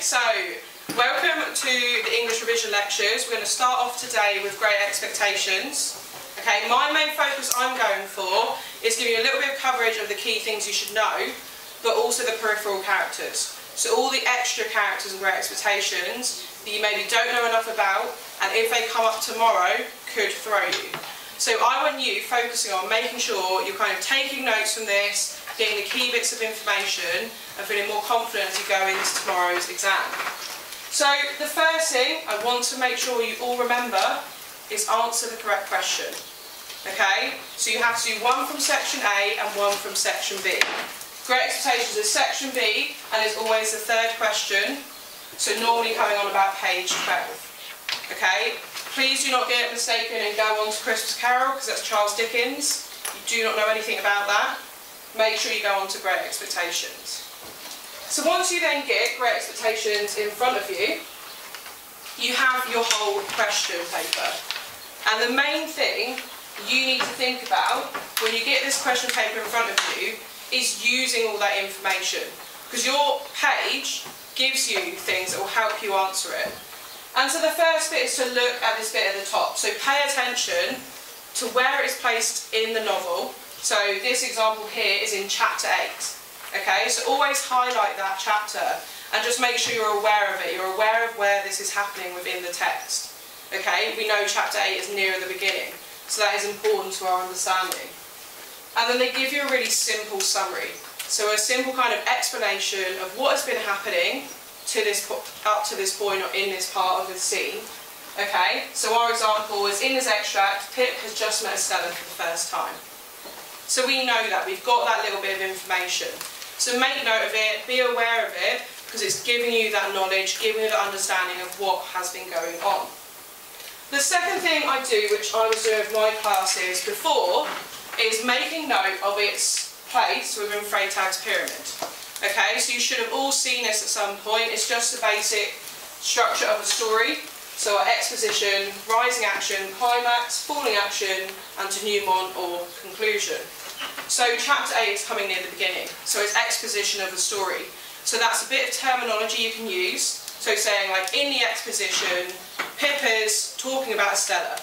so welcome to the English revision lectures. We're going to start off today with Great Expectations. Okay, my main focus I'm going for is giving you a little bit of coverage of the key things you should know, but also the peripheral characters. So all the extra characters and Great Expectations that you maybe don't know enough about, and if they come up tomorrow, could throw you. So I want you focusing on making sure you're kind of taking notes from this, getting the key bits of information, and feeling more confident as you go into tomorrow's exam. So the first thing I want to make sure you all remember is answer the correct question. Okay, so you have to do one from section A and one from section B. Great Expectations is section B and is always the third question, so normally coming on about page 12. Okay, Please do not get mistaken and go on to Christmas Carol because that's Charles Dickens. You do not know anything about that. Make sure you go on to Great Expectations. So once you then get Great Expectations in front of you, you have your whole question paper. And the main thing you need to think about when you get this question paper in front of you is using all that information. Because your page gives you things that will help you answer it. And so the first bit is to look at this bit at the top. So pay attention to where it's placed in the novel. So this example here is in chapter 8. Okay, so always highlight that chapter and just make sure you're aware of it. You're aware of where this is happening within the text. Okay, we know chapter 8 is near the beginning, so that is important to our understanding. And then they give you a really simple summary. So a simple kind of explanation of what has been happening to this up to this point or in this part of the scene. Okay, so our example is in this extract, Pip has just met Estella for the first time. So we know that, we've got that little bit of information. So make note of it, be aware of it, because it's giving you that knowledge, giving you the understanding of what has been going on. The second thing I do, which I was doing with my classes before, is making note of its place within Freytag's pyramid. Okay, so you should have all seen this at some point. It's just the basic structure of a story. So our exposition, rising action, climax, falling action, and denouement or conclusion. So chapter 8 is coming near the beginning. So it's exposition of the story. So that's a bit of terminology you can use. So saying like in the exposition, Pip is talking about Estella.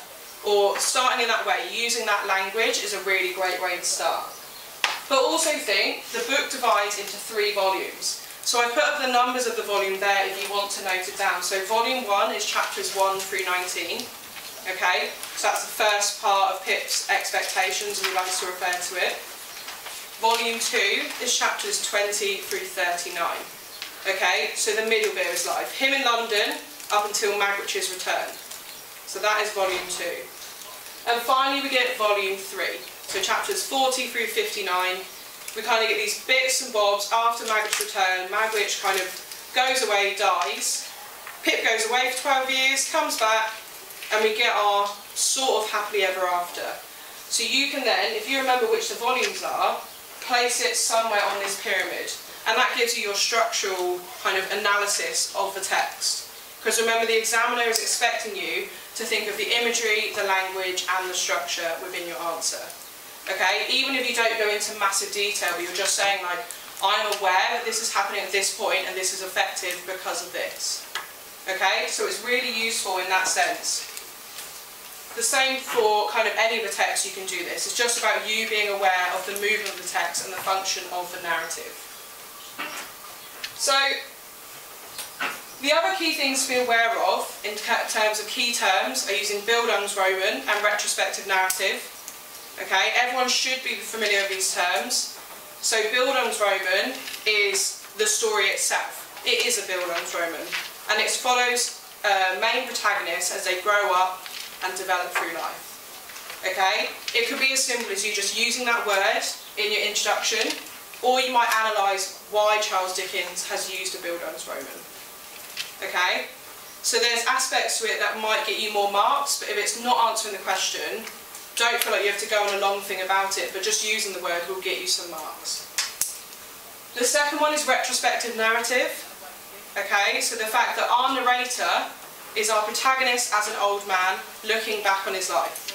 Or starting in that way, using that language is a really great way to start. But also think the book divides into three volumes. So I put up the numbers of the volume there if you want to note it down. So volume 1 is chapters 1 through 19. Okay, so that's the first part of Pip's expectations and we like to refer to it. Volume 2 is chapters 20 through 39. Okay, so the middle bit is life. Him in London up until Magwitch's return. So that is volume 2. And finally we get volume 3. So chapters 40 through 59, we kind of get these bits and bobs after Magwitch's return. Magwitch kind of goes away, dies. Pip goes away for 12 years, comes back, and we get our sort of happily ever after. So you can then, if you remember which the volumes are, place it somewhere on this pyramid. And that gives you your structural kind of analysis of the text. Because remember, the examiner is expecting you to think of the imagery, the language, and the structure within your answer. Okay, even if you don't go into massive detail, but you're just saying like, I'm aware that this is happening at this point and this is effective because of this. Okay, so it's really useful in that sense. The same for kind of any of the text you can do this. It's just about you being aware of the movement of the text and the function of the narrative. So, the other key things to be aware of in terms of key terms are using Bildungsroman and retrospective narrative. Okay, everyone should be familiar with these terms. So Bildungsroman is the story itself. It is a Bildungsroman. And it follows uh, main protagonists as they grow up and develop through life. Okay, it could be as simple as you just using that word in your introduction, or you might analyse why Charles Dickens has used a Bildungsroman. Okay, so there's aspects to it that might get you more marks, but if it's not answering the question, don't feel like you have to go on a long thing about it, but just using the word will get you some marks. The second one is retrospective narrative. Okay, so the fact that our narrator is our protagonist as an old man looking back on his life.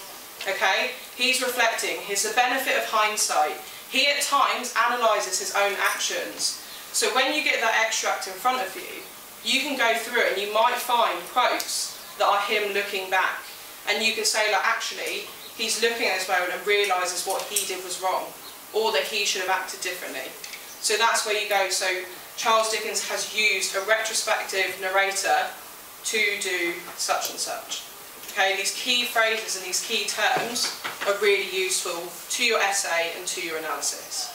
Okay, he's reflecting, he's the benefit of hindsight. He at times analyses his own actions. So when you get that extract in front of you, you can go through it and you might find quotes that are him looking back. And you can say, like, actually, he's looking at this moment and realises what he did was wrong, or that he should have acted differently. So that's where you go. So Charles Dickens has used a retrospective narrator to do such and such. Okay, these key phrases and these key terms are really useful to your essay and to your analysis.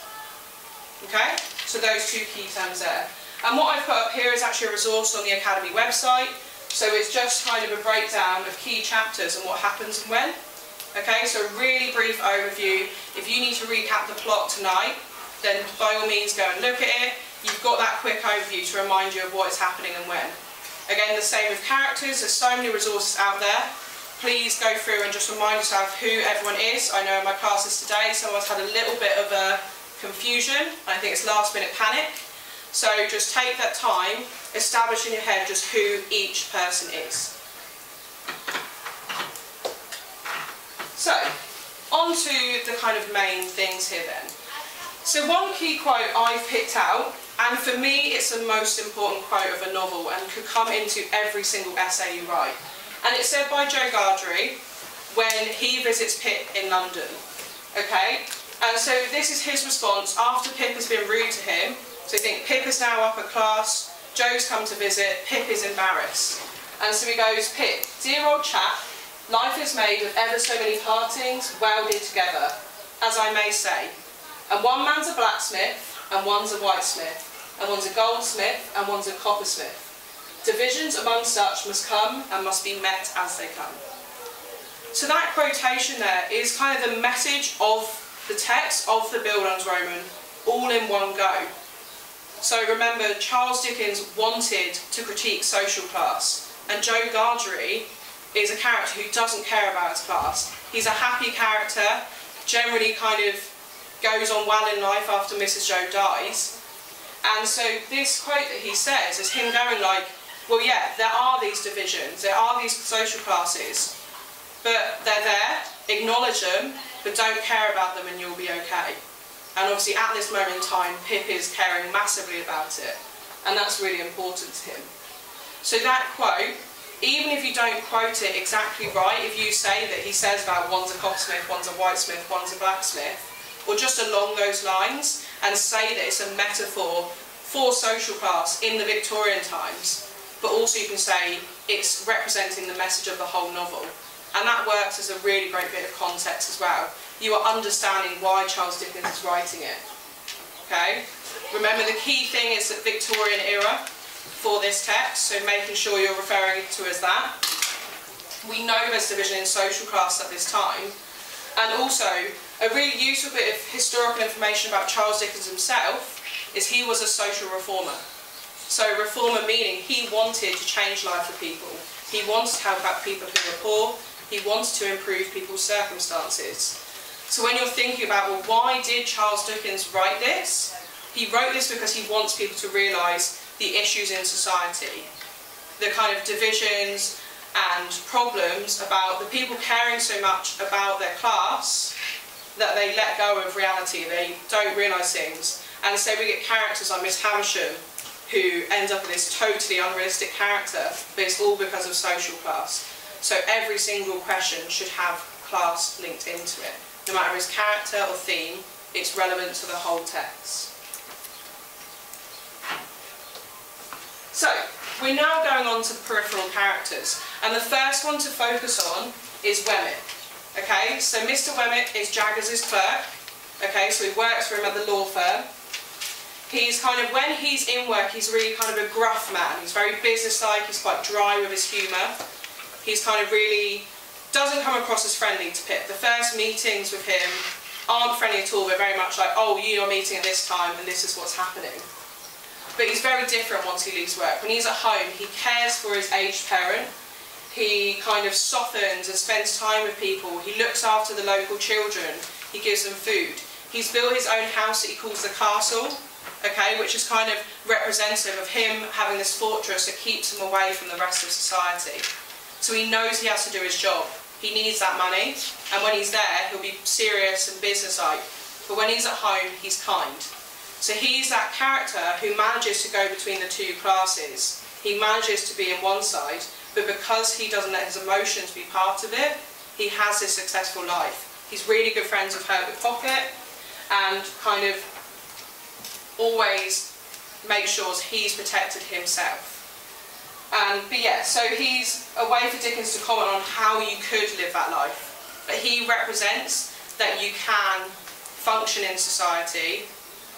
Okay, so those two key terms there. And what I've put up here is actually a resource on the Academy website. So it's just kind of a breakdown of key chapters and what happens and when. Okay, so a really brief overview. If you need to recap the plot tonight, then by all means go and look at it. You've got that quick overview to remind you of what is happening and when. Again, the same with characters. There's so many resources out there. Please go through and just remind yourself who everyone is. I know in my classes today, someone's had a little bit of a confusion. I think it's last minute panic. So just take that time, establish in your head just who each person is. So, on to the kind of main things here then. So one key quote I've picked out, and for me it's the most important quote of a novel and could come into every single essay you write. And it's said by Joe Gargery when he visits Pip in London. Okay? And so this is his response after Pip has been rude to him so you think Pip is now upper class, Joe's come to visit, Pip is embarrassed. And so he goes, Pip, dear old chap, life is made of ever so many partings welded together, as I may say. And one man's a blacksmith, and one's a whitesmith, and one's a goldsmith, and one's a coppersmith. Divisions among such must come and must be met as they come. So that quotation there is kind of the message of the text of the Bildungsroman all in one go. So remember, Charles Dickens wanted to critique social class, and Joe Gargery is a character who doesn't care about his class. He's a happy character, generally kind of goes on well in life after Mrs. Joe dies. And so this quote that he says is him going like, well yeah, there are these divisions, there are these social classes, but they're there, acknowledge them, but don't care about them and you'll be okay. And obviously at this moment in time, Pip is caring massively about it. And that's really important to him. So that quote, even if you don't quote it exactly right, if you say that he says about one's a coppersmith, one's a whitesmith, one's a blacksmith, or just along those lines, and say that it's a metaphor for social class in the Victorian times, but also you can say it's representing the message of the whole novel. And that works as a really great bit of context as well you are understanding why Charles Dickens is writing it. Okay? Remember the key thing is the Victorian era for this text, so making sure you're referring to as that. We know there's division in social class at this time, and also a really useful bit of historical information about Charles Dickens himself is he was a social reformer. So reformer meaning he wanted to change life for people. He wants to help out people who are poor. He wants to improve people's circumstances. So when you're thinking about, well, why did Charles Dickens write this? He wrote this because he wants people to realise the issues in society, the kind of divisions and problems about the people caring so much about their class that they let go of reality, they don't realise things. And so we get characters like Miss Havisham who end up in this totally unrealistic character, but it's all because of social class. So every single question should have class linked into it no matter his character or theme, it's relevant to the whole text. So, we're now going on to peripheral characters, and the first one to focus on is Wemmick. Okay, so Mr. Wemmick is Jaggers' clerk. Okay, so he works for him at the law firm. He's kind of, when he's in work, he's really kind of a gruff man. He's very businesslike, he's quite dry with his humour. He's kind of really doesn't come across as friendly to Pip. The first meetings with him aren't friendly at all. They're very much like, oh, you're meeting at this time and this is what's happening. But he's very different once he leaves work. When he's at home, he cares for his aged parent. He kind of softens and spends time with people. He looks after the local children. He gives them food. He's built his own house that he calls the castle, okay, which is kind of representative of him having this fortress that keeps him away from the rest of society. So he knows he has to do his job. He needs that money, and when he's there, he'll be serious and businesslike. But when he's at home, he's kind. So he's that character who manages to go between the two classes. he manages to be in one side, but because he doesn't let his emotions be part of it, he has this successful life. He's really good friends with Herbert Pocket and kind of always makes sure he's protected himself. Um, but yeah, so he's a way for Dickens to comment on how you could live that life. But he represents that you can function in society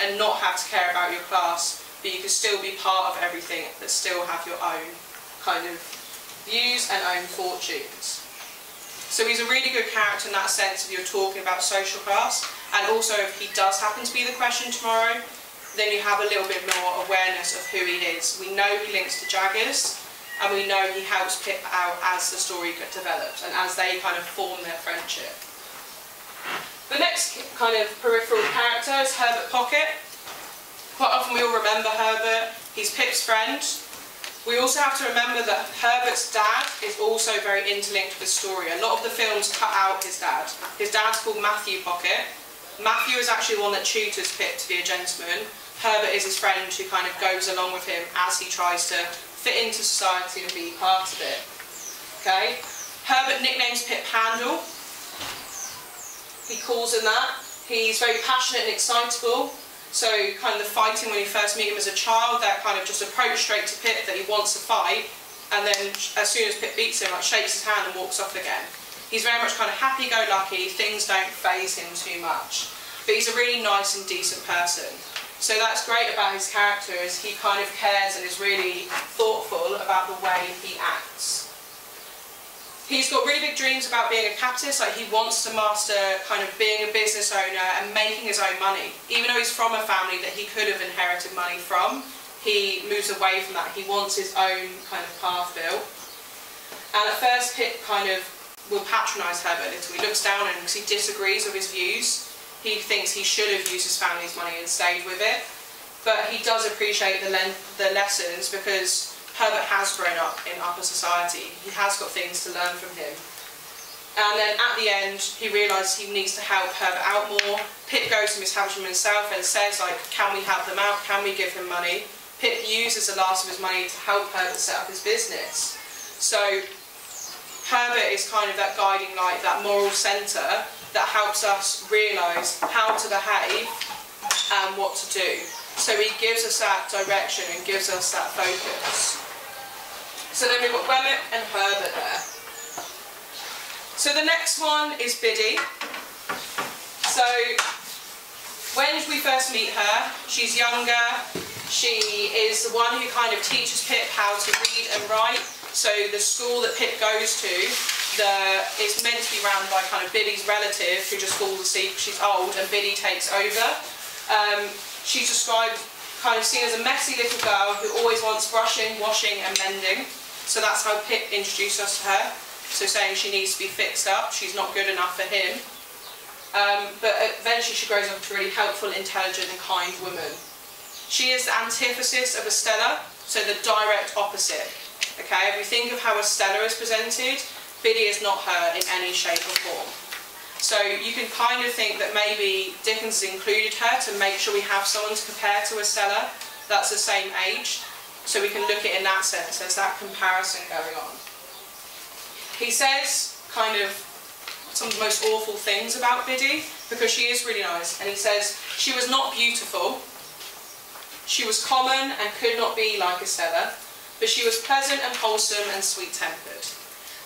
and not have to care about your class, but you can still be part of everything, but still have your own kind of views and own fortunes. So he's a really good character in that sense if you're talking about social class, and also if he does happen to be the question tomorrow, then you have a little bit more awareness of who he is. We know he links to Jaggers, and we know he helps Pip out as the story develops and as they kind of form their friendship. The next kind of peripheral character is Herbert Pocket. Quite often we all remember Herbert, he's Pip's friend. We also have to remember that Herbert's dad is also very interlinked with the story. A lot of the films cut out his dad. His dad's called Matthew Pocket. Matthew is actually the one that tutors Pip to be a gentleman. Herbert is his friend who kind of goes along with him as he tries to fit into society and be part of it. Okay? Herbert nicknames Pip Handel. He calls him that. He's very passionate and excitable. So kind of the fighting when you first meet him as a child, that kind of just approach straight to Pip that he wants to fight, and then as soon as Pip beats him, like shakes his hand and walks off again. He's very much kind of happy-go-lucky, things don't phase him too much. But he's a really nice and decent person. So that's great about his character is he kind of cares and is really thoughtful about the way he acts. He's got really big dreams about being a capitalist, like he wants to master kind of being a business owner and making his own money. Even though he's from a family that he could have inherited money from, he moves away from that. He wants his own kind of path built. And at first Pip kind of will patronise Herbert a little. He looks down him because he disagrees with his views he thinks he should have used his family's money and stayed with it. But he does appreciate the, the lessons because Herbert has grown up in upper society. He has got things to learn from him. And then at the end, he realises he needs to help Herbert out more. Pip goes to Miss Havisham himself and says, like, can we help them out? Can we give him money? Pip uses the last of his money to help Herbert set up his business. So Herbert is kind of that guiding light, that moral centre that helps us realise how to behave and what to do. So he gives us that direction and gives us that focus. So then we've got Wemmick and Herbert there. So the next one is Biddy. So when we first meet her, she's younger. She is the one who kind of teaches Pip how to read and write. So the school that Pip goes to the, it's meant to be run by kind of Biddy's relative who just falls asleep she's old and Biddy takes over. Um, she's described kind of seen as a messy little girl who always wants brushing, washing and mending. So that's how Pip introduced us to her. So saying she needs to be fixed up, she's not good enough for him. Um, but eventually she grows up to a really helpful, intelligent and kind woman. She is the antithesis of Estella, so the direct opposite. Okay, if we think of how Estella is presented, Biddy is not her in any shape or form. So you can kind of think that maybe Dickens included her to make sure we have someone to compare to Estella that's the same age. So we can look at it in that sense, there's that comparison going on. He says kind of some of the most awful things about Biddy because she is really nice. And he says, she was not beautiful, she was common and could not be like Estella, but she was pleasant and wholesome and sweet-tempered.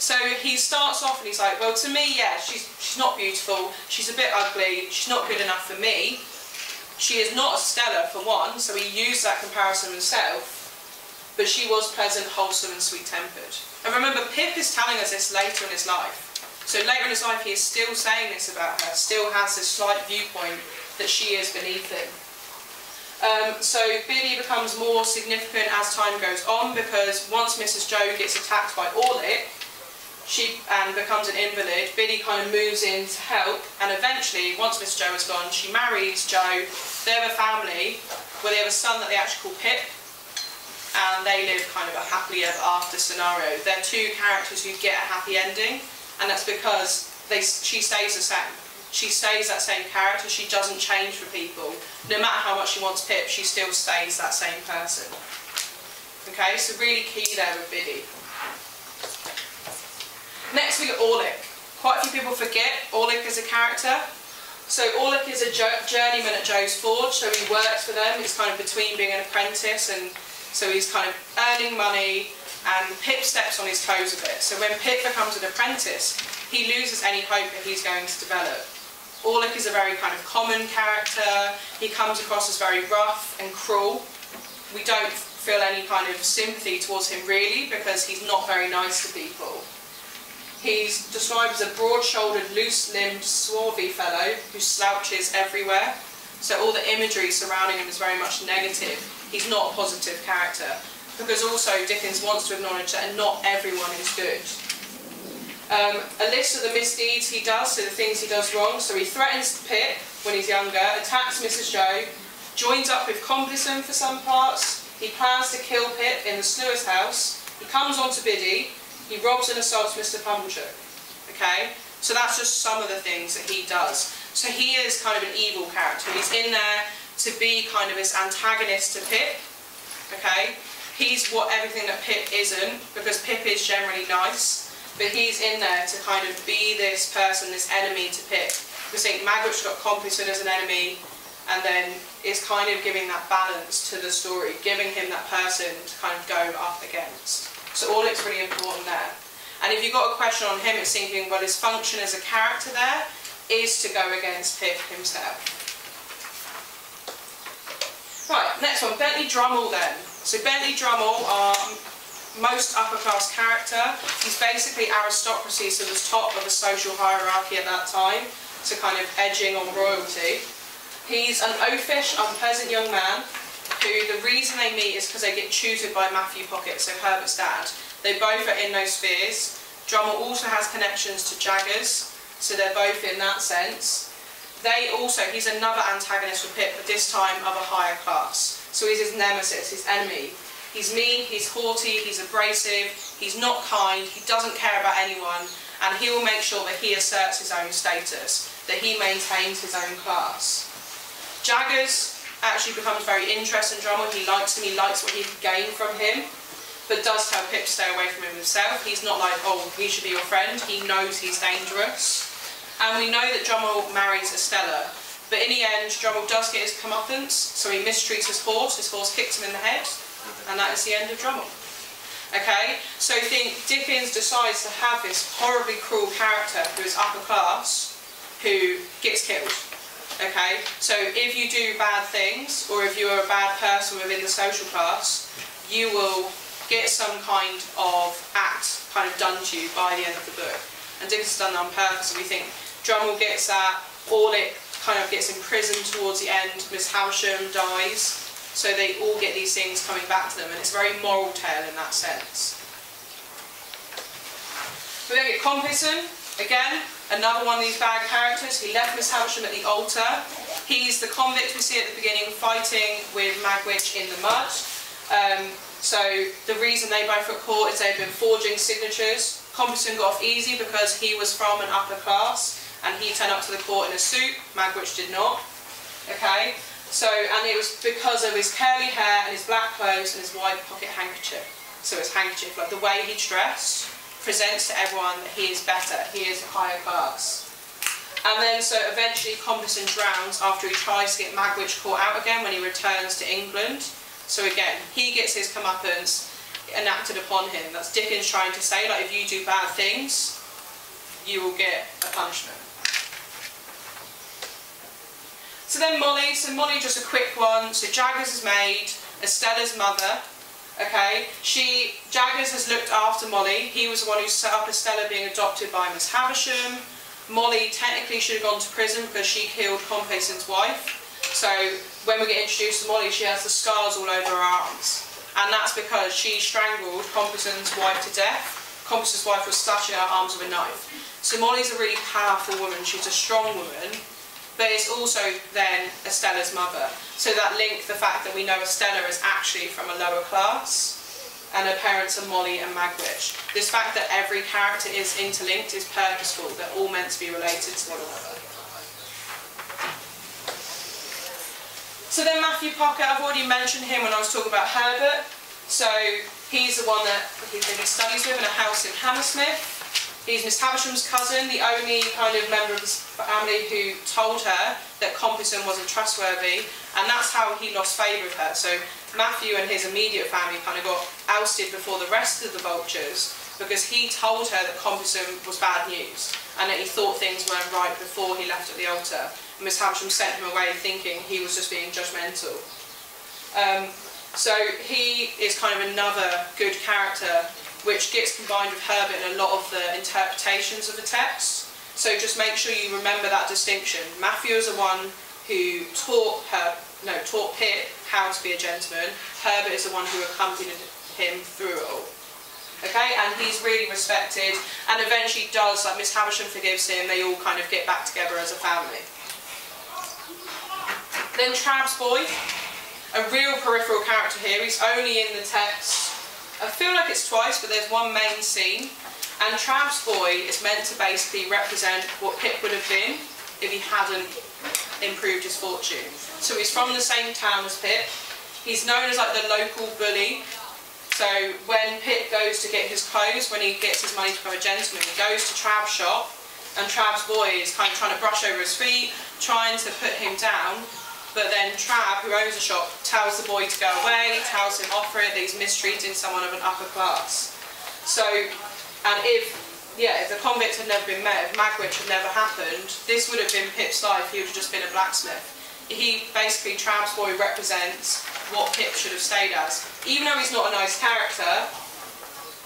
So he starts off and he's like, well, to me, yeah, she's, she's not beautiful, she's a bit ugly, she's not good enough for me. She is not Estella, for one, so he used that comparison himself, but she was pleasant, wholesome and sweet-tempered. And remember, Pip is telling us this later in his life. So later in his life, he is still saying this about her, still has this slight viewpoint that she is beneath him. Um, so Biddy becomes more significant as time goes on because once Mrs Joe gets attacked by Orlick, she and becomes an invalid. Biddy kind of moves in to help, and eventually, once Miss Joe is gone, she marries Joe. They have a family where they have a son that they actually call Pip, and they live kind of a happily ever after scenario. They're two characters who get a happy ending, and that's because they she stays the same. She stays that same character. She doesn't change for people. No matter how much she wants Pip, she still stays that same person. Okay, so really key there with Biddy. Next we got Orlick. Quite a few people forget Orlick as a character. So Orlick is a journeyman at Joe's Forge, so he works for them. He's kind of between being an apprentice and so he's kind of earning money and Pip steps on his toes a bit. So when Pip becomes an apprentice, he loses any hope that he's going to develop. Orlick is a very kind of common character. He comes across as very rough and cruel. We don't feel any kind of sympathy towards him really because he's not very nice to people. He's described as a broad-shouldered, loose-limbed, swarthy fellow who slouches everywhere. So all the imagery surrounding him is very much negative. He's not a positive character. Because also Dickens wants to acknowledge that not everyone is good. Um, a list of the misdeeds he does, so the things he does wrong. So he threatens Pip when he's younger, attacks Mrs Joe, joins up with Compeyson for some parts, he plans to kill Pip in the sluice house, he comes on to Biddy, he robs and assaults Mr Pumblechook. Okay? So that's just some of the things that he does. So he is kind of an evil character. He's in there to be kind of this antagonist to Pip. Okay? He's what everything that Pip isn't, because Pip is generally nice, but he's in there to kind of be this person, this enemy to Pip. We think Magwitch got Compeyson as an enemy, and then is kind of giving that balance to the story, giving him that person to kind of go up against. So Orlick's really important there. And if you've got a question on him, it's thinking, well, his function as a character there is to go against Pip himself. Right, next one, Bentley Drummle then. So Bentley Drummle, our most upper class character. He's basically aristocracy, so the top of the social hierarchy at that time, so kind of edging on royalty. He's an oafish, unpleasant young man who the reason they meet is because they get tutored by Matthew Pocket, so Herbert's dad. They both are in those spheres. Drummle also has connections to Jaggers, so they're both in that sense. They also, he's another antagonist for Pip, but this time of a higher class. So he's his nemesis, his enemy. He's mean, he's haughty, he's abrasive, he's not kind, he doesn't care about anyone, and he will make sure that he asserts his own status, that he maintains his own class. Jaggers actually becomes very interested in Drummle. He likes him, he likes what he can gain from him, but does tell Pip to stay away from him himself. He's not like, oh, he should be your friend. He knows he's dangerous. And we know that Drummle marries Estella, but in the end, Drummle does get his comeuppance, so he mistreats his horse. His horse kicks him in the head, and that is the end of Drummle. Okay, so think Dickens decides to have this horribly cruel character who is upper class, who gets killed Okay, so if you do bad things, or if you're a bad person within the social class, you will get some kind of act kind of done to you by the end of the book. And Dickens has done that on purpose, and we think Drummle gets that, Orlick kind of gets imprisoned towards the end, Miss Havisham dies, so they all get these things coming back to them, and it's a very moral tale in that sense. We then get Compeyson, again, Another one of these bad characters, he left Miss Havisham at the altar. He's the convict we see at the beginning fighting with Magwitch in the mud. Um, so the reason they both got caught is they've been forging signatures. Compeyson got off easy because he was from an upper class and he turned up to the court in a suit. Magwitch did not. Okay, so and it was because of his curly hair and his black clothes and his white pocket handkerchief. So his handkerchief, like the way he dressed presents to everyone that he is better, he is a higher class. And then so eventually Compeyson drowns after he tries to get Magwitch caught out again when he returns to England. So again, he gets his comeuppance enacted upon him. That's Dickens trying to say, like if you do bad things, you will get a punishment. So then Molly, so Molly just a quick one. So Jaggers is maid, Estella's mother, Okay, she, Jaggers has looked after Molly. He was the one who set up Estella being adopted by Miss Havisham. Molly technically should have gone to prison because she killed Compeyson's wife. So when we get introduced to Molly, she has the scars all over her arms. And that's because she strangled Compeyson's wife to death. Compeyson's wife was slashing her arms with a knife. So Molly's a really powerful woman. She's a strong woman but it's also then Estella's mother. So that link, the fact that we know Estella is actually from a lower class, and her parents are Molly and Magwitch. This fact that every character is interlinked is purposeful, they're all meant to be related to one another. So then Matthew Pocket, I've already mentioned him when I was talking about Herbert. So he's the one that he, studies with in a house in Hammersmith. He's Miss Havisham's cousin, the only kind of member of the family who told her that Compeyson wasn't trustworthy, and that's how he lost favour with her. So Matthew and his immediate family kind of got ousted before the rest of the vultures because he told her that Compeyson was bad news and that he thought things weren't right before he left at the altar. And Miss Havisham sent him away thinking he was just being judgmental. Um, so he is kind of another good character which gets combined with Herbert in a lot of the interpretations of the text. So just make sure you remember that distinction. Matthew is the one who taught her, no, taught Pip how to be a gentleman. Herbert is the one who accompanied him through it all. Okay, and he's really respected, and eventually does, like Miss Havisham forgives him, they all kind of get back together as a family. Then Trabb's boy, a real peripheral character here, he's only in the text I feel like it's twice, but there's one main scene. And Trabb's boy is meant to basically represent what Pip would have been if he hadn't improved his fortune. So he's from the same town as Pip. He's known as like the local bully. So when Pip goes to get his clothes, when he gets his money to become a gentleman, he goes to Trabb's shop and Trabb's boy is kind of trying to brush over his feet, trying to put him down. But then Trabb, who owns the shop, tells the boy to go away, tells him off for it, that he's mistreating someone of an upper class. So, and if, yeah, if the convict had never been met, if Magwitch had never happened, this would have been Pip's life, he would have just been a blacksmith. He, basically, Trabb's boy represents what Pip should have stayed as. Even though he's not a nice character,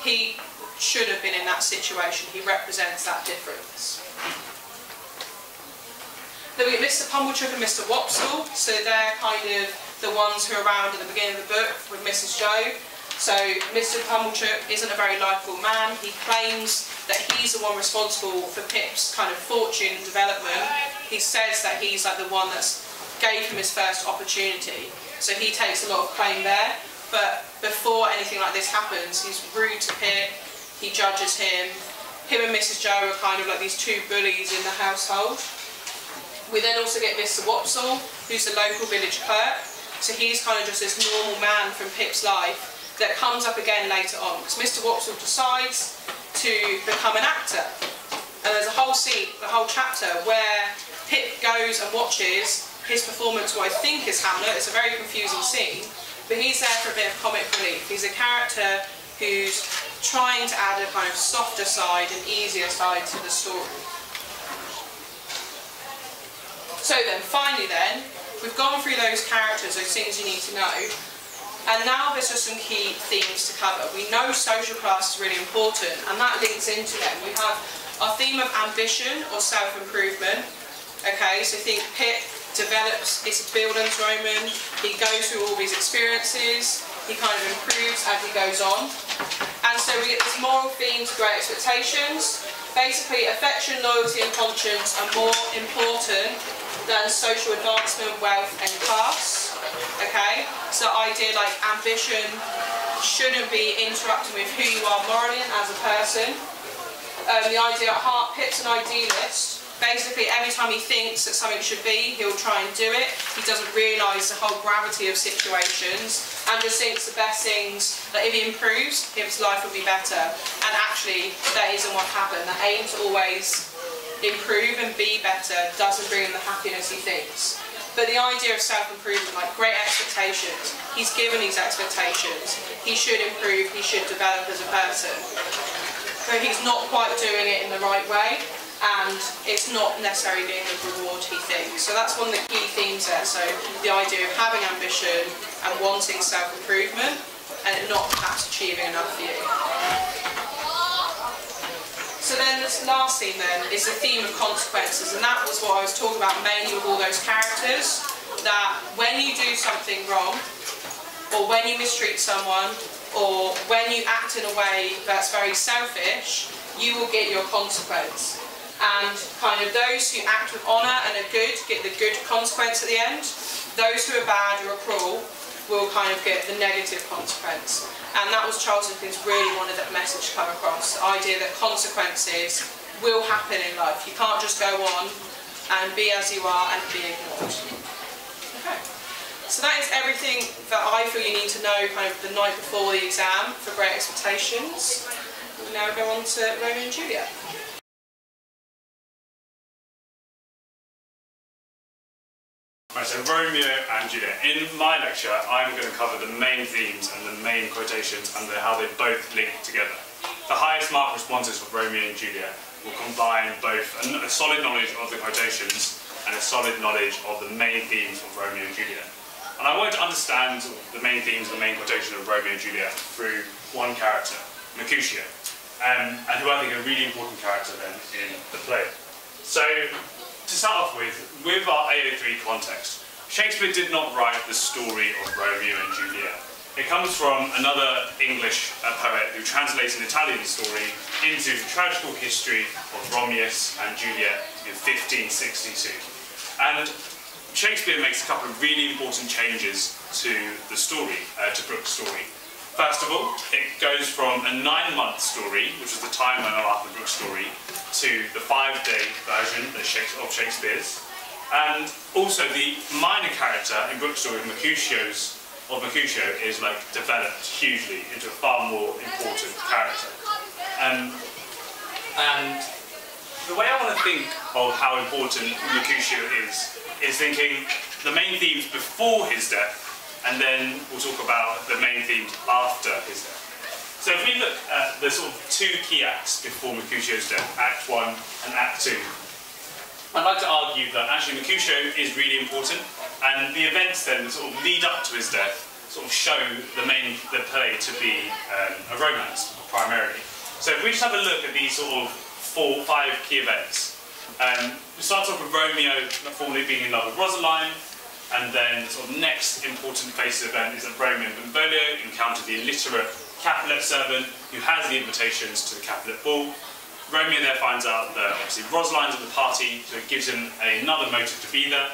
he should have been in that situation. He represents that difference. We get Mr Pumblechook and Mr Wopsle, so they're kind of the ones who are around at the beginning of the book with Mrs Joe. So Mr Pumblechook isn't a very likeable man. He claims that he's the one responsible for Pip's kind of fortune and development. He says that he's like the one that gave him his first opportunity. So he takes a lot of claim there. But before anything like this happens, he's rude to Pip, he judges him. Him and Mrs Joe are kind of like these two bullies in the household. We then also get Mr Wopsle, who's the local village clerk. So he's kind of just this normal man from Pip's life that comes up again later on. Because Mr Wopsle decides to become an actor. And there's a whole scene, a whole chapter where Pip goes and watches his performance, what I think is Hamlet. It's a very confusing scene. But he's there for a bit of comic relief. He's a character who's trying to add a kind of softer side and easier side to the story. So then, finally then, we've gone through those characters, those things you need to know, and now there's just some key themes to cover. We know social class is really important, and that links into them. We have our theme of ambition or self-improvement. Okay, so think Pip develops his Bildungsroman, he goes through all these experiences, he kind of improves as he goes on. And so we get this moral theme to great expectations. Basically, affection, loyalty and conscience are more important than social advancement, wealth and class. Okay, so idea like ambition shouldn't be interrupting with who you are morally as a person. Um, the idea at heart, Pip's an idealist. Basically, every time he thinks that something should be, he'll try and do it. He doesn't realise the whole gravity of situations and just thinks the best things, that if he improves, his life will be better. And actually, that isn't what happened. The aim's always improve and be better doesn't bring him the happiness he thinks. But the idea of self-improvement, like great expectations, he's given these expectations, he should improve, he should develop as a person. But he's not quite doing it in the right way, and it's not necessarily being the reward he thinks. So that's one of the key themes there. So the idea of having ambition and wanting self-improvement, and not perhaps achieving enough for you. So then this last theme then is the theme of consequences and that was what I was talking about mainly with all those characters that when you do something wrong or when you mistreat someone or when you act in a way that's very selfish you will get your consequence. And kind of those who act with honour and are good get the good consequence at the end. Those who are bad or are cruel will kind of get the negative consequence and that was Charles Dickens really wanted that message to come across, the idea that consequences will happen in life. You can't just go on and be as you are and be ignored. Okay. So that is everything that I feel you need to know kind of the night before the exam for Great Expectations. We'll now go on to Romeo and Juliet. Right, so Romeo and Juliet. In my lecture, I'm going to cover the main themes and the main quotations and the, how they both link together. The highest mark responses for Romeo and Juliet will combine both a, a solid knowledge of the quotations and a solid knowledge of the main themes of Romeo and Juliet. And I wanted to understand the main themes, and the main quotation of Romeo and Juliet through one character, Mercutio, um, and who I think is a really important character then in the play. So to start off with, with our AO3 context, Shakespeare did not write the story of Romeo and Juliet. It comes from another English uh, poet who translates an Italian story into the tragical history of Romeus and Juliet in 1562. And Shakespeare makes a couple of really important changes to the story, uh, to Brooke's story. First of all, it goes from a nine-month story, which is the timeline of Arthur Brooke's story, to the five-day version of Shakespeare's. And also the minor character in Brooke's story, Mercutio's, of Mercutio, is like developed hugely into a far more important character. Um, and the way I want to think of how important Mercutio is, is thinking the main themes before his death and then we'll talk about the main themes after his death. So if we look at the sort of two key acts before Mercutio's death, Act 1 and Act 2, I'd like to argue that actually Mercutio is really important, and the events then that sort of lead up to his death sort of show the main the play to be um, a romance primarily. So if we just have a look at these sort of four, five key events, um, we start off with Romeo formally being in love with Rosaline, and then the sort of next important phase of the event is that Romeo and Benvolio encounter the illiterate Capulet servant who has the invitations to the Capulet ball. Romeo there finds out that obviously Rosaline's at the party, so it gives him another motive to be there.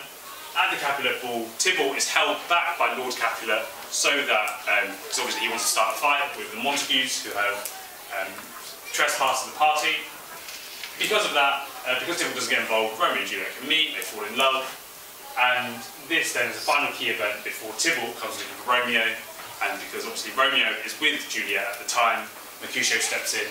At the Capulet ball, Tybalt is held back by Lord Capulet so that, because um, obviously he wants to start a fight with the Montagues who have um, trespassed the party. Because of that, uh, because Tybalt doesn't get involved, Romeo and Juliet can meet, they fall in love, and this then is the final key event before Tybalt comes in with Romeo, and because obviously Romeo is with Juliet at the time, Mercutio steps in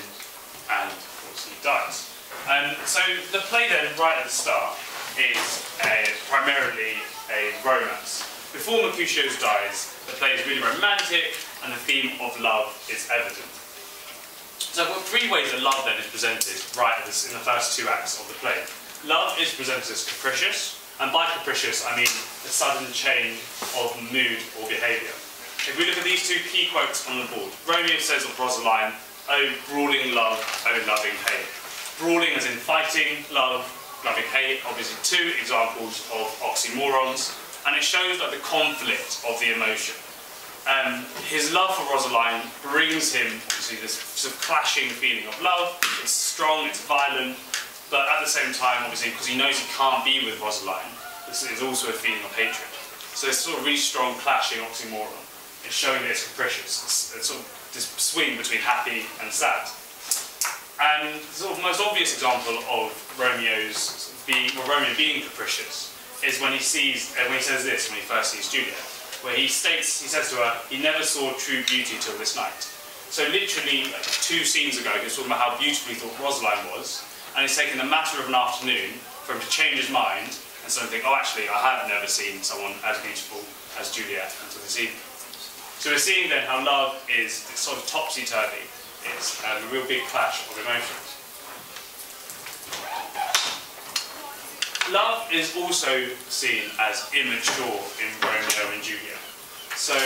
and obviously dies. And so the play then, right at the start, is a, primarily a romance. Before Mercutio dies, the play is really romantic, and the theme of love is evident. So I've got three ways that love then is presented right in the first two acts of the play. Love is presented as capricious, and by capricious, I mean a sudden change of mood or behaviour. If we look at these two key quotes on the board, Romeo says of Rosaline, Oh, brawling love, oh, loving hate. Brawling as in fighting, love, loving hate, obviously two examples of oxymorons, and it shows like the conflict of the emotion. Um, his love for Rosaline brings him obviously this sort of clashing feeling of love. It's strong, it's violent, but at the same time, obviously, because he knows he can't be with Rosaline, this is also a feeling of hatred. So it's sort of really strong clashing oxymoron. It's showing that it's capricious. It's, it's sort of this swing between happy and sad. And the sort of most obvious example of Romeo's being, well, Romeo being capricious is when he sees, uh, when he says this when he first sees Juliet, where he states, he says to her, he never saw true beauty till this night. So literally, like two scenes ago, he was talking about how beautifully thought Rosaline was, and it's taken a matter of an afternoon for him to change his mind and suddenly think, oh, actually, I have never seen someone as beautiful as Juliet until this evening. So we're seeing then how love is sort of topsy-turvy. It's um, a real big clash of emotions. Love is also seen as immature in Romeo and Juliet. So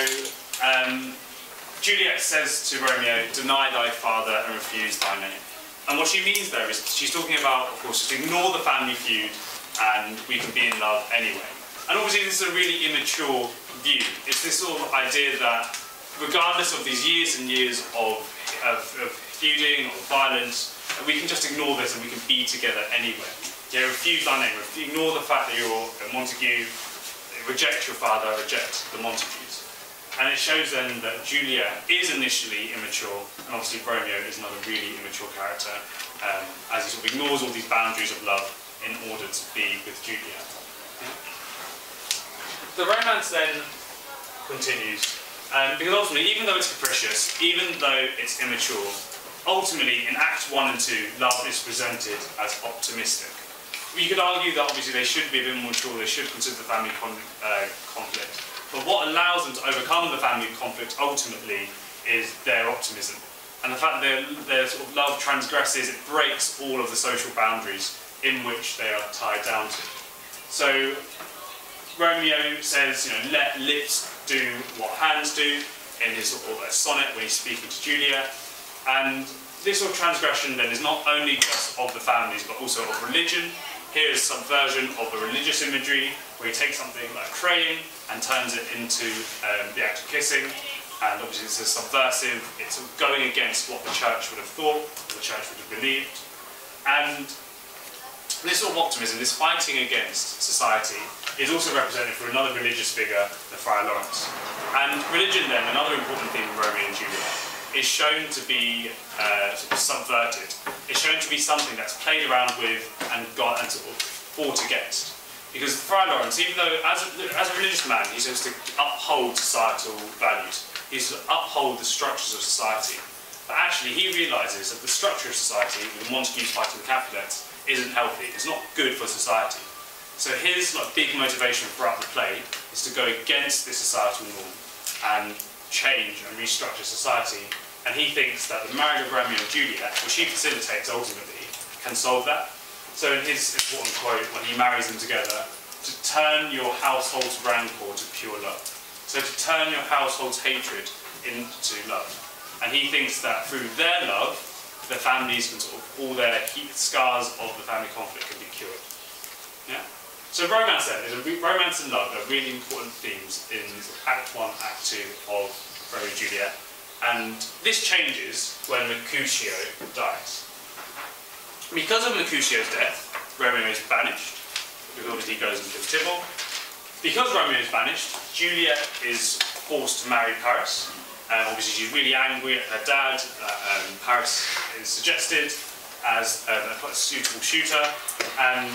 um, Juliet says to Romeo, deny thy father and refuse thy name. And what she means there is she's talking about, of course, to ignore the family feud and we can be in love anyway. And obviously this is a really immature view. It's this sort of idea that regardless of these years and years of, of, of feuding or violence, we can just ignore this and we can be together anyway. Yeah, refuse thy name, ignore the fact that you're a Montague, reject your father, reject the Montagues. And it shows then that Juliet is initially immature, and obviously Romeo is another really immature character, um, as he sort of ignores all these boundaries of love in order to be with Juliet. The romance then continues. Um, because ultimately, even though it's capricious, even though it's immature, ultimately in Acts 1 and 2, love is presented as optimistic. You could argue that obviously they should be a bit more mature, they should consider the family con uh, conflict. But what allows them to overcome the family conflict ultimately is their optimism. And the fact that their, their sort of love transgresses, it breaks all of the social boundaries in which they are tied down to. So Romeo says, you know, let lips do what hands do in his sort of uh, sonnet when he's speaking to Juliet. And this sort of transgression then is not only just of the families but also of religion. Here is some version of the religious imagery where he takes something like praying and turns it into um, the act of kissing. And obviously this is subversive, it's going against what the church would have thought, what the church would have believed. And this sort of optimism, this fighting against society, is also represented through another religious figure, the Friar Lawrence. And religion then, another important theme in Romeo and Juliet, is shown to be uh, sort of subverted. It's shown to be something that's played around with and got and sort of fought against. Because Friar Lawrence, even though as a, as a religious man, he's supposed to uphold societal values, he's to uphold the structures of society. But actually, he realises that the structure of society, with Montagues fighting the Capulets, isn't healthy. It's not good for society. So his like, big motivation throughout the play is to go against this societal norm and change and restructure society. And he thinks that the marriage of Romeo and Juliet, which he facilitates ultimately, can solve that. So in his important quote, when he marries them together, to turn your household's rancor to pure love. So to turn your household's hatred into love. And he thinks that through their love, the families can sort of, all their scars of the family conflict can be cured. Yeah? So romance then, is a romance and love are really important themes in Act 1, Act 2 of Romeo and Juliet. And this changes when Mercutio dies. Because of Mercutio's death, Romeo is banished, because he goes kills Tybalt. Because Romeo is banished, Juliet is forced to marry Paris, um, obviously, she's really angry at her dad. Uh, um, Paris is suggested as um, a suitable shooter, and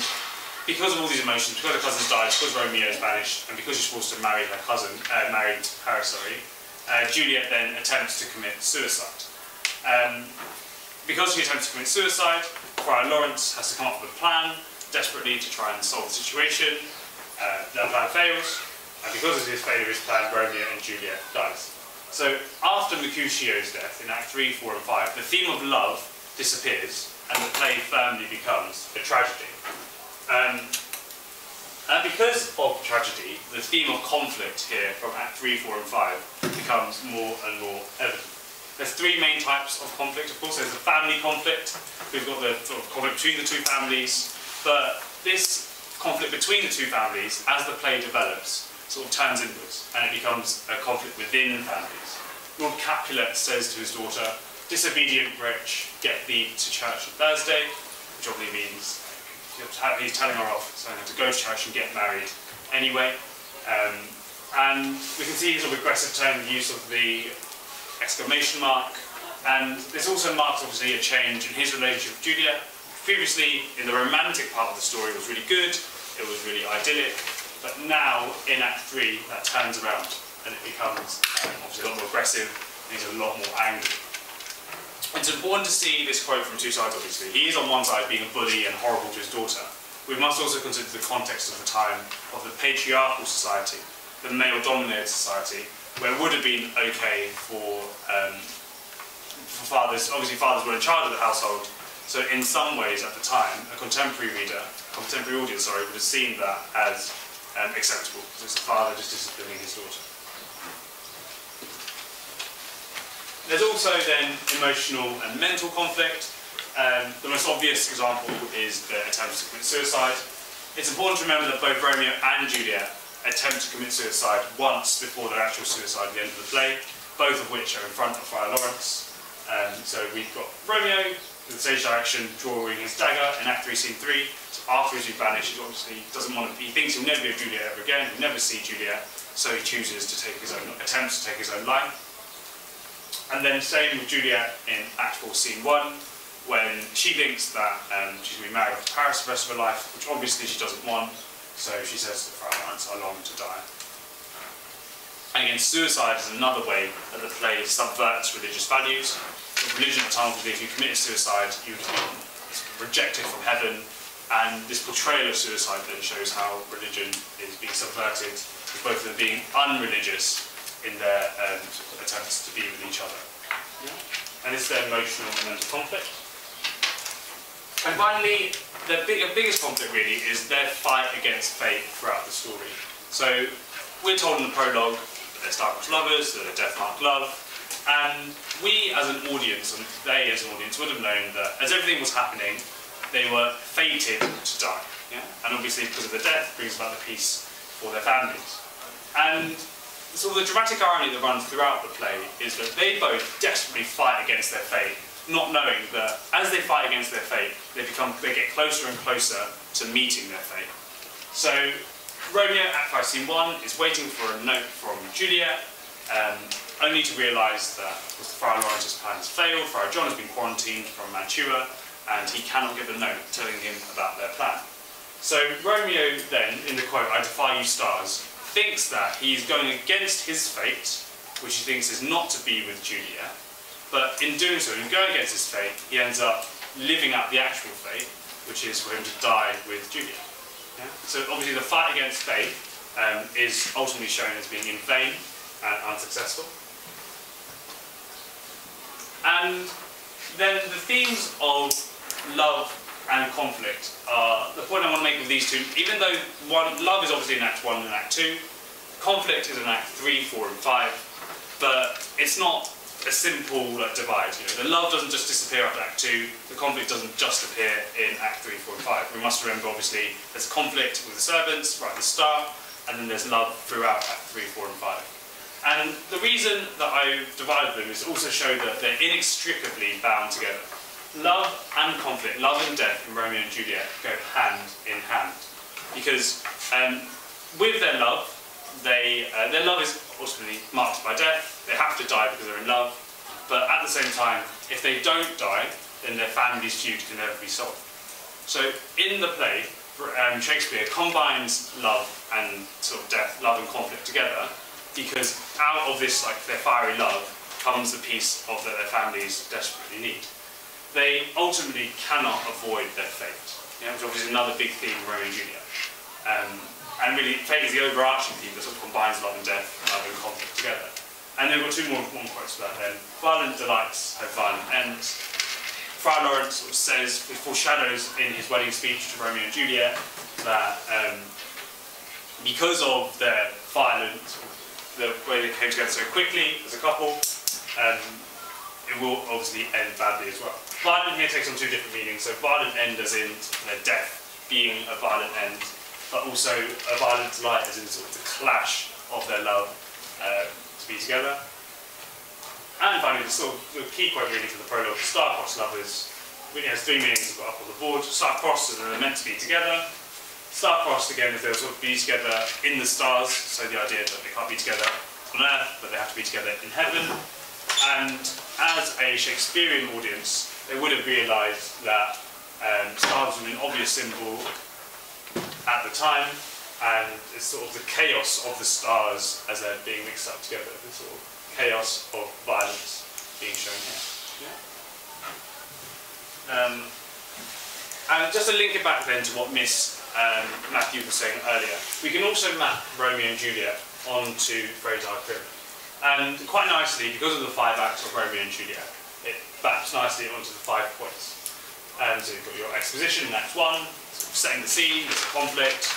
because of all these emotions, because her cousin's died, because Romeo is banished, and because she's forced to marry her cousin, uh, married Paris, sorry, uh, Juliet then attempts to commit suicide. Um, because she attempts to commit suicide, Friar Lawrence has to come up with a plan, desperately to try and solve the situation. Uh, that plan fails, and because of this failure his plan, Romeo and Juliet dies. So after Mercutio's death in Act 3, 4 and 5, the theme of love disappears and the play firmly becomes a tragedy. Um, and because of tragedy, the theme of conflict here from Act 3, 4 and 5 becomes more and more evident. There's three main types of conflict, of course. There's the family conflict. We've got the sort of conflict between the two families. But this conflict between the two families, as the play develops, sort of turns inwards and it becomes a conflict within families. Lord Capulet says to his daughter, disobedient wretch, get thee to church on Thursday, which obviously means he's telling her off, saying her to go to church and get married anyway. Um, and we can see sort of aggressive tone, the use of the exclamation mark, and this also marks obviously a change in his relationship with Juliet. Previously, in the romantic part of the story, it was really good, it was really idyllic, but now, in Act 3, that turns around and it becomes um, obviously a lot more aggressive and he's a lot more angry. It's important to see this quote from two sides, obviously. He is on one side being a bully and horrible to his daughter. We must also consider the context of the time of the patriarchal society, the male-dominated society, where it would have been okay for, um, for fathers, obviously fathers were in charge of the household, so in some ways at the time, a contemporary reader, contemporary audience, sorry, would have seen that as um, acceptable, because it's the father just disciplining his daughter. There's also then emotional and mental conflict. Um, the most obvious example is the attempt to commit suicide. It's important to remember that both Romeo and Juliet attempt to commit suicide once before their actual suicide at the end of the play, both of which are in front of Friar Lawrence. Um, so we've got Romeo with the stage direction drawing his dagger in Act 3, Scene 3, after he's banished, he obviously doesn't want to, he thinks he'll never be with Juliet ever again, he'll never see Juliet, so he chooses to take his own, attempts to take his own life. And then same with Juliet in Act 4, Scene 1, when she thinks that um, she's going to be married to Paris for the rest of her life, which obviously she doesn't want, so she says to Friar Lawrence, I long to die. And again, suicide is another way that the play subverts religious values. Religion at times if you committed suicide, you would be rejected from heaven, and this portrayal of suicide then shows how religion is being subverted, with both of them being unreligious in their um, attempts to be with each other. And it's their emotional and mental conflict. And finally, the big, biggest conflict really is their fight against fate throughout the story. So we're told in the prologue that they're star-crossed lovers, that they're death-marked love, and we as an audience, and they as an audience, would have known that as everything was happening, they were fated to die. Yeah? And obviously because of the death brings about the peace for their families. And so the dramatic irony that runs throughout the play is that they both desperately fight against their fate, not knowing that as they fight against their fate, they become they get closer and closer to meeting their fate. So Romeo at 5 scene 1 is waiting for a note from Juliet, um, only to realise that Friar Lawrence's plan has failed, Friar John has been quarantined from Mantua, and he cannot give a note telling him about their plan. So Romeo then, in the quote, I defy you stars, thinks that he's going against his fate, which he thinks is not to be with Juliet, but in doing so, in going against his fate, he ends up living out the actual fate, which is for him to die with Juliet. Yeah? So obviously the fight against fate um, is ultimately shown as being in vain and unsuccessful. And then the themes of love and conflict are the point I want to make with these two. Even though one love is obviously in Act One and Act Two, conflict is in Act Three, Four, and Five. But it's not a simple like, divide. You know, the love doesn't just disappear after Act Two. The conflict doesn't just appear in Act Three, Four, and Five. We must remember, obviously, there's conflict with the servants right at the start, and then there's love throughout Act Three, Four, and Five. And the reason that I divided them is to also show that they're inextricably bound together. Love and conflict, love and death in Romeo and Juliet go hand in hand. Because um, with their love, they, uh, their love is ultimately marked by death. They have to die because they're in love. But at the same time, if they don't die, then their family's feud can never be solved. So in the play, um, Shakespeare combines love and sort of death, love and conflict together because out of this, like their fiery love, comes the peace of that their families desperately need. They ultimately cannot avoid their fate, which obviously is another big theme in Romeo and Juliet. Um, and really, fate is the overarching theme that sort of combines love and death, love and conflict together. And then we've got two more one quotes for that then. Violent delights have violent ends. Friar Lawrence sort of says, foreshadows in his wedding speech to Romeo and Juliet that um, because of their violent the way they came together so quickly as a couple, um, it will obviously end badly as well. Violent here takes on two different meanings. So violent end as in their death being a violent end, but also a violent delight as in sort of the clash of their love uh, to be together. And finally, the, sort of, the key quote really for the prologue, star-crossed lovers, really has three meanings I've got up on the board. Star-crossed is they're meant to be together, Star-crossed again is they'll sort of be together in the stars, so the idea that they can't be together on Earth, but they have to be together in heaven. And as a Shakespearean audience, they would have realised that um, stars were an obvious symbol at the time, and it's sort of the chaos of the stars as they're being mixed up together, the sort of chaos of violence being shown here. Yeah. Um, and just to link it back then to what Miss um, Matthew was saying earlier. We can also map Romeo and Juliet onto Freytag Pyramid. And quite nicely, because of the five acts of Romeo and Juliet, it maps nicely onto the five points. And so you've got your exposition in Act 1, setting the scene, there's a conflict,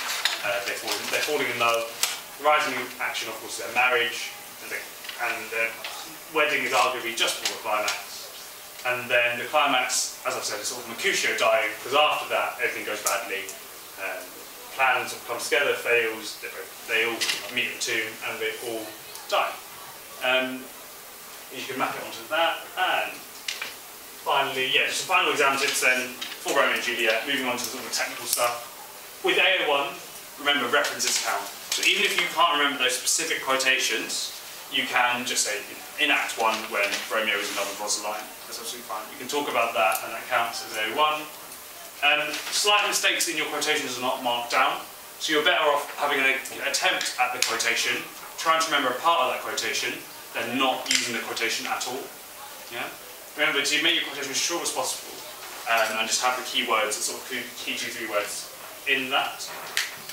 uh, they're, falling, they're, falling, in love. The rising action, of course, is their marriage, and, they, and their wedding is arguably just before the climax. And then the climax, as I've said, is sort of Mercutio dying, because after that, everything goes badly, um, plans come together, fails, they all meet in the tomb and they all die. Um, you can map it onto that, and finally, yeah, just a final exam tips then for Romeo and Juliet, moving on to sort of technical stuff. With AO1, remember references count. So even if you can't remember those specific quotations, you can just say in Act 1 when Romeo is in love with Rosaline. That's absolutely fine. You can talk about that and that counts as AO1. Um, slight mistakes in your quotations are not marked down, so you're better off having an attempt at the quotation, trying to remember a part of that quotation, than not using the quotation at all. Yeah? Remember to make your quotation as short as possible um, and just have the keywords, sort of key two, three words in that.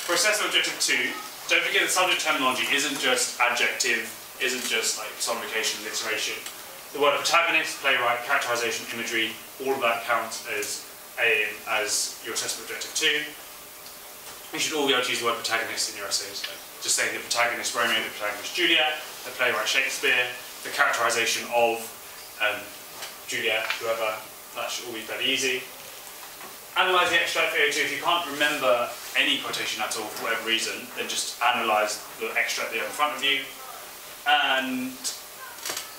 For assessment objective two, don't forget the subject terminology isn't just adjective, isn't just like personification, alliteration. The word protagonist, playwright, characterization, imagery, all of that counts as a, as your assessment objective two. You should all be able to use the word protagonist in your essays. Just saying the protagonist Romeo, the protagonist Juliet, the playwright Shakespeare, the characterization of um, Juliet, whoever, that should all be easy. Analyse the extract for AO2. If you can't remember any quotation at all for whatever reason, then just analyse the extract there in front of you. And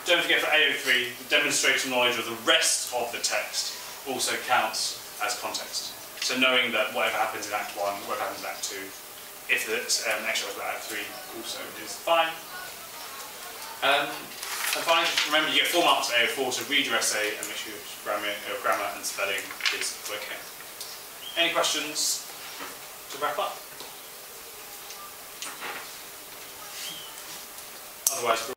don't forget for AO3, the demonstrated knowledge of the rest of the text also counts as context. So knowing that whatever happens in Act 1, whatever happens in Act 2, if the um, extra about Act 3 also is fine. Um, and finally, just remember you get four marks at AO4, so read your essay and make sure your grammar, your grammar and spelling is okay. Any questions to wrap up? Otherwise,